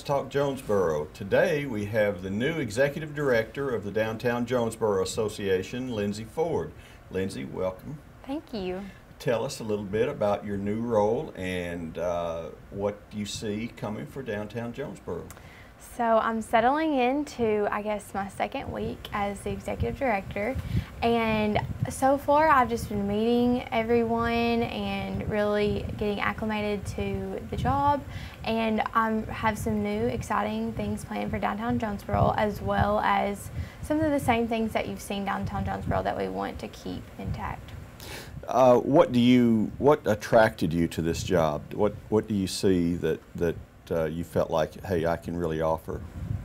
Let's Talk Jonesboro. Today we have the new Executive Director of the Downtown Jonesboro Association, Lindsey Ford. Lindsey, welcome. Thank you. Tell us a little bit about your new role and uh, what you see coming for downtown Jonesboro. So I'm settling into, I guess, my second week as the executive director. And so far, I've just been meeting everyone and really getting acclimated to the job. And I have some new exciting things planned for downtown Jonesboro, as well as some of the same things that you've seen downtown Jonesboro that we want to keep intact. Uh, what do you, what attracted you to this job? What, what do you see that, that uh, you felt like, hey, I can really offer?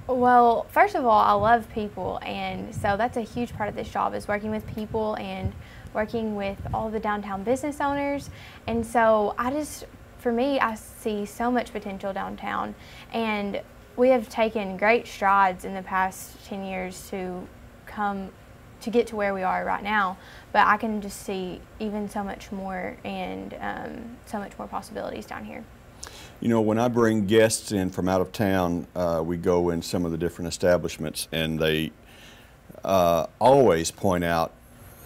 Well, first of all, I love people, and so that's a huge part of this job is working with people and working with all the downtown business owners. And so I just, for me, I see so much potential downtown, and we have taken great strides in the past 10 years to come to get to where we are right now. But I can just see even so much more and um, so much more possibilities down here. You know, when I bring guests in from out of town, uh, we go in some of the different establishments, and they uh, always point out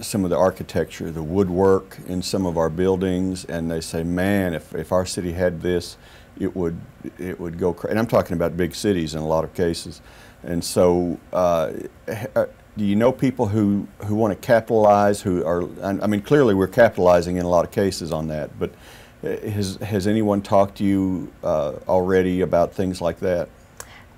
some of the architecture, the woodwork in some of our buildings, and they say, "Man, if, if our city had this, it would it would go." And I'm talking about big cities in a lot of cases. And so, uh, uh do you know people who who want to capitalize? Who are? I mean, clearly we're capitalizing in a lot of cases on that, but has, has anyone talked to you uh, already about things like that?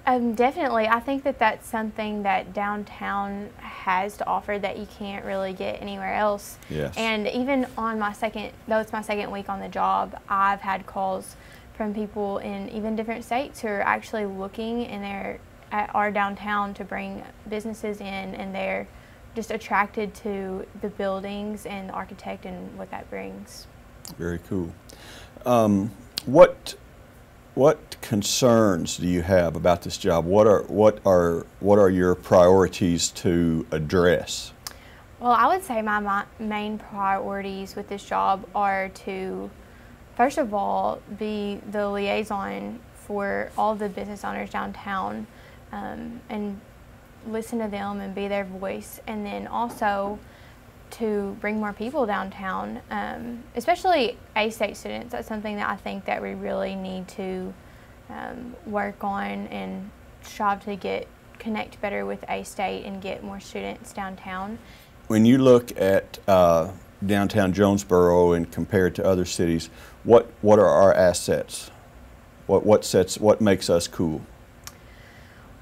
Um, definitely. I think that that's something that downtown has to offer that you can't really get anywhere else. Yes. And even on my second, though it's my second week on the job, I've had calls from people in even different states who are actually looking in their at our downtown to bring businesses in, and they're just attracted to the buildings and the architect and what that brings. Very cool. Um, what what concerns do you have about this job? What are what are what are your priorities to address? Well, I would say my, my main priorities with this job are to, first of all, be the liaison for all the business owners downtown, um, and listen to them and be their voice, and then also to bring more people downtown, um, especially A-State students. That's something that I think that we really need to um, work on and strive to get connect better with A-State and get more students downtown. When you look at uh, downtown Jonesboro and compare it to other cities, what what are our assets? What what sets what makes us cool?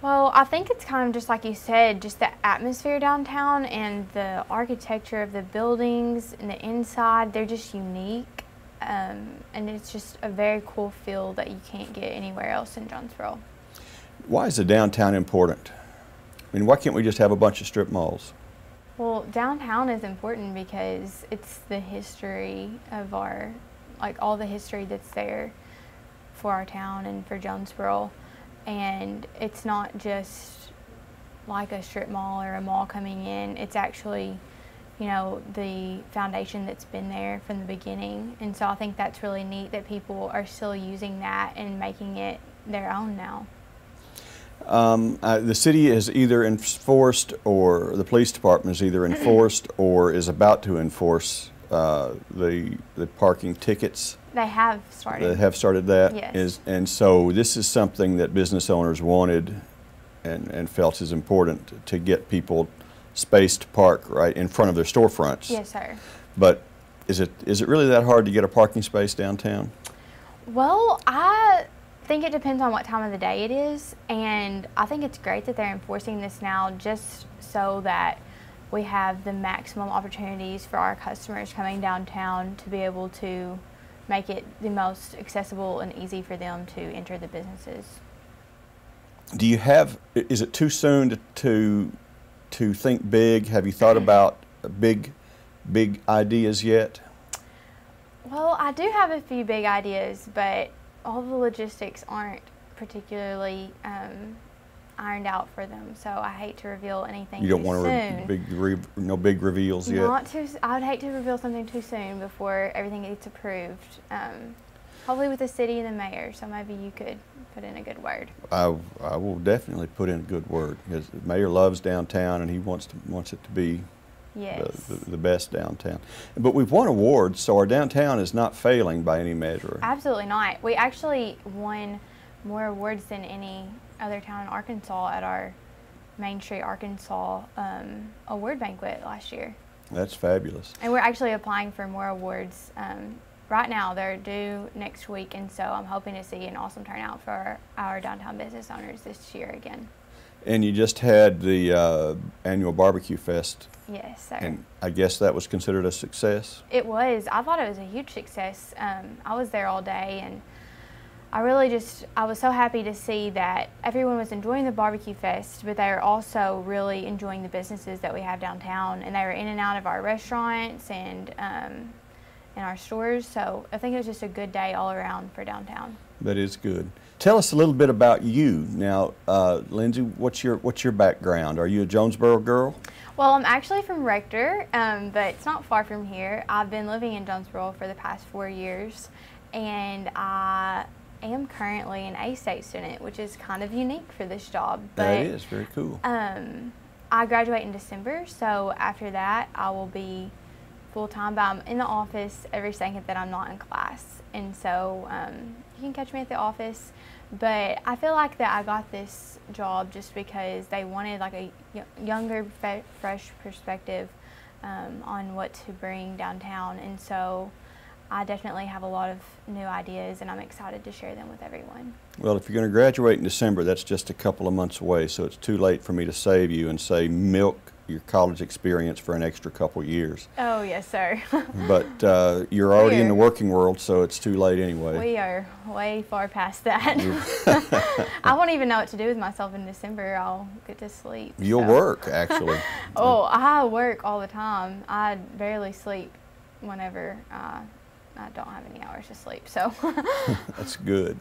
Well, I think it's kind of just like you said, just the atmosphere downtown and the architecture of the buildings and the inside, they're just unique. Um, and it's just a very cool feel that you can't get anywhere else in Jonesboro. Why is the downtown important? I mean, why can't we just have a bunch of strip malls? Well, downtown is important because it's the history of our, like all the history that's there for our town and for Jonesboro and it's not just like a strip mall or a mall coming in. It's actually, you know, the foundation that's been there from the beginning. And so I think that's really neat that people are still using that and making it their own now. Um, uh, the city is either enforced or the police department is either enforced or is about to enforce uh, the the parking tickets. They have started. They have started that. Yes. Is, and so this is something that business owners wanted and, and felt is important to get people space to park right in front of their storefronts. Yes, sir. But is it is it really that hard to get a parking space downtown? Well, I think it depends on what time of the day it is, and I think it's great that they're enforcing this now just so that we have the maximum opportunities for our customers coming downtown to be able to make it the most accessible and easy for them to enter the businesses. Do you have, is it too soon to, to, to think big? Have you thought about big, big ideas yet? Well, I do have a few big ideas, but all the logistics aren't particularly um, ironed out for them. So I hate to reveal anything. You don't want to big no big reveals yet. Not too. I would hate to reveal something too soon before everything gets approved. Um, hopefully with the city and the mayor. So maybe you could put in a good word. I, I will definitely put in a good word because the mayor loves downtown and he wants to wants it to be Yes. the, the, the best downtown. But we've won awards, so our downtown is not failing by any measure. Absolutely not. We actually won more awards than any other town in Arkansas at our Main Street Arkansas um, award banquet last year. That's fabulous. And we're actually applying for more awards. Um, right now, they're due next week, and so I'm hoping to see an awesome turnout for our, downtown business owners this year again. And you just had the uh, annual barbecue fest, Yes, sir. and I guess that was considered a success. It was. I thought it was a huge success. Um, I was there all day, and I really just I was so happy to see that everyone was enjoying the barbecue fest, but they were also really enjoying the businesses that we have downtown, and they were in and out of our restaurants and um, and our stores. So I think it was just a good day all around for downtown. That is good. Tell us a little bit about you now, uh, Lindsey. What's your what's your background? Are you a Jonesboro girl? Well, I'm actually from Rector, um, but it's not far from here. I've been living in Jonesboro for the past four years, and I am currently an A-State student, which is kind of unique for this job. But that is very cool. Um, I graduate in December, so after that, I will be full time. But I'm in the office every second that I'm not in class, and so um, you can catch me at the office. But I feel like that I got this job just because they wanted like a y- younger, fresh perspective um, on what to bring downtown, and so I definitely have a lot of new ideas, and I'm excited to share them with everyone. Well, if you're going to graduate in December, that's just a couple of months away, so it's too late for me to save you and say milk your college experience for an extra couple years. Oh yes, sir. But uh, you're already in the working world, so it's too late anyway. We are way far past that. I won't even know what to do with myself in December. I'll get to sleep. You'll so. work, actually. Oh, I work all the time. I barely sleep whenever uh, I don't have any hours to sleep. So, That's good.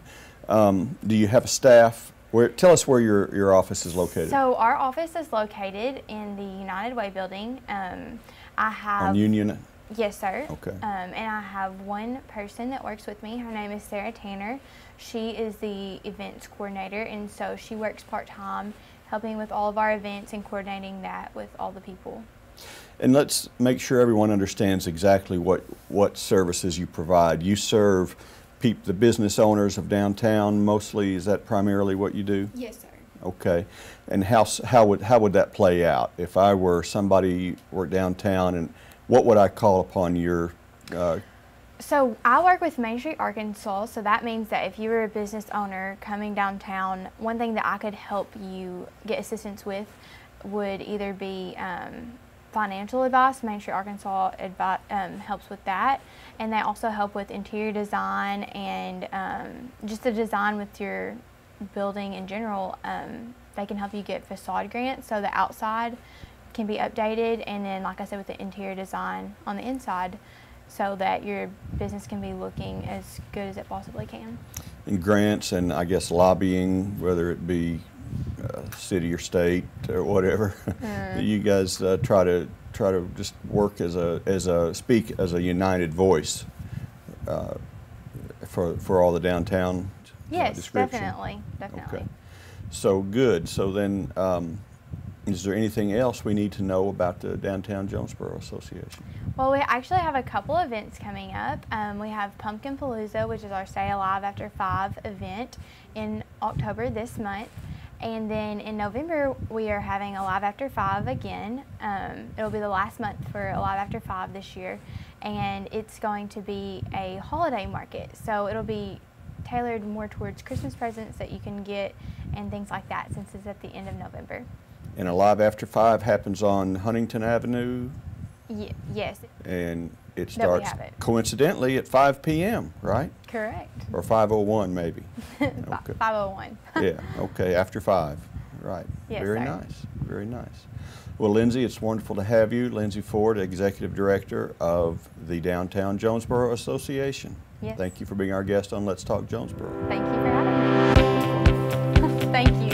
Um, do you have a staff? Where, tell us where your, your office is located. so our office is located in the United Way building. Um, I have On Union? Yes, sir. Okay. Um, and I have one person that works with me. Her name is Sarah Tanner. She is the events coordinator, and so she works part time, helping with all of our events and coordinating that with all the people. And let's make sure everyone understands exactly what, what services you provide. You serve the business owners of downtown mostly. Is that primarily what you do? Yes, sir. Okay. And how, how, would, how would that play out? If I were somebody were downtown, and what would I call upon your uh, So I work with Main Street Arkansas, so that means that if you were a business owner coming downtown, one thing that I could help you get assistance with would either be um, financial advice. Main Street Arkansas advi- um, helps with that, and they also help with interior design and um, just the design with your building in general. Um, they can help you get facade grants, so the outside can be updated, and then, like I said, with the interior design on the inside, so that your business can be looking as good as it possibly can. in grants and I guess lobbying, whether it be uh, city or state or whatever. you guys uh, try to try to just work as a as a speak as a united voice uh, for for all the downtown. uh, Yes, definitely, definitely. Okay. So good. So then, um, is there anything else we need to know about the Downtown Jonesboro Association? Well, we actually have a couple events coming up. Um, we have Pumpkin Palooza, which is our Stay Alive After Five event in October this month. And then in November, we are having a Live After Five again. Um, it'll be the last month for a Live After Five this year. And it's going to be a holiday market. So it'll be tailored more towards Christmas presents that you can get and things like that since it's at the end of November. And a Live After Five happens on Huntington Avenue, Ye- yes, and it starts it. coincidentally at 5 p.m., right? correct. Or 5:01 maybe. Okay. 501. yeah. Okay. After five. Right. Yes, Very sir. nice. Very nice. Well, Lindsey, it's wonderful to have you. Lindsey Ford, Executive Director of the Downtown Jonesboro Association. Yes. Thank you for being our guest on Let's Talk Jonesboro. Thank you for having me. Thank you.